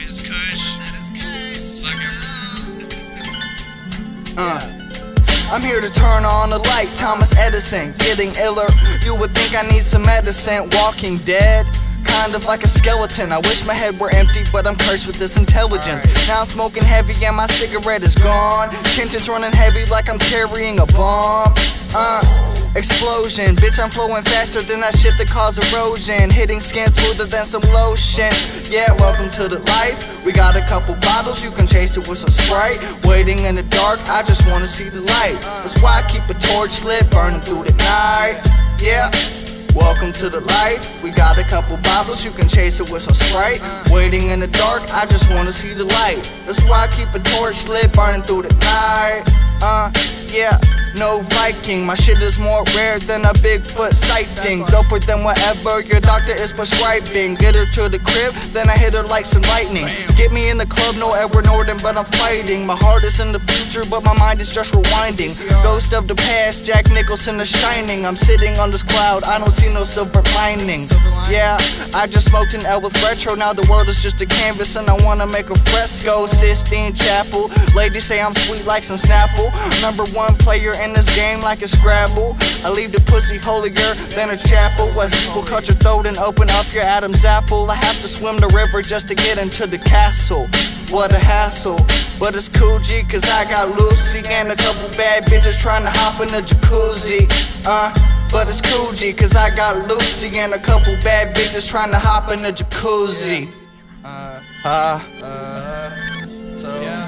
this out. Kush. Uh. I'm here to turn on the light, Thomas Edison, getting iller. You would think I need some medicine, walking dead. Kind of like a skeleton. I wish my head were empty, but I'm cursed with this intelligence. Now I'm smoking heavy and my cigarette is gone. Tension's running heavy like I'm carrying a bomb. Uh. Explosion, bitch, I'm flowing faster than that shit that cause erosion. Hitting skin smoother than some lotion. Yeah, welcome to the life. We got a couple bottles, you can chase it with some Sprite. Waiting in the dark, I just wanna see the light. That's why I keep a torch lit, burning through the night. Yeah. Welcome to the life. We got a couple bottles, you can chase it with some Sprite. Waiting in the dark, I just wanna see the light. That's why I keep a torch lit, burning through the night. Uh, yeah no Viking. My shit is more rare than a Bigfoot sighting. Doper than whatever your doctor is prescribing. Get her to the crib, then I hit her like some lightning. Get me in the club, no Edward Norton, but I'm fighting. My heart is in the future, but my mind is just rewinding. Ghost of the past, Jack Nicholson is shining. I'm sitting on this cloud, I don't see no silver lining. Yeah, I just smoked an L with retro. Now the world is just a canvas, and I wanna make a fresco. Sistine Chapel. Ladies say I'm sweet like some Snapple. Number one player in this game like a Scrabble. I leave the pussy holier than a chapel. West people cut your throat and open up your Adam's apple. I have to swim the river just to get into the castle. What a hassle. But it's cool G, cause I got Lucy and a couple bad bitches trying to hop in the jacuzzi. Uh, but it's cool G, cause I got Lucy and a couple bad bitches trying to hop in the jacuzzi. Uh, uh, uh, so, yeah.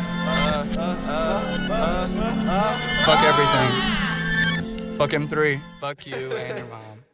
Fuck everything. Fuck M3. Fuck you and your mom.